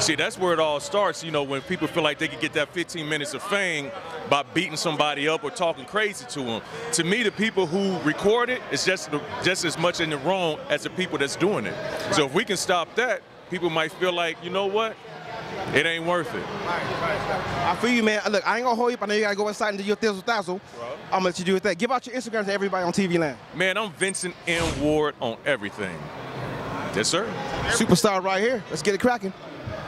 See, that's where it all starts. You know, when people feel like they can get that 15 minutes of fame by beating somebody up or talking crazy to them. To me, the people who record it is just just as much in the wrong as the people that's doing it. So if we can stop that, people might feel like, you know what? It ain't worth it. I feel you, man. Look, I ain't gonna hold you up. I know you gotta go inside and do your thizzle dazzle. I'm gonna let you do with that. Give out your Instagram to everybody on TV land. Man, I'm Vincent M. Ward on everything. Yes, sir. Superstar right here. Let's get it cracking.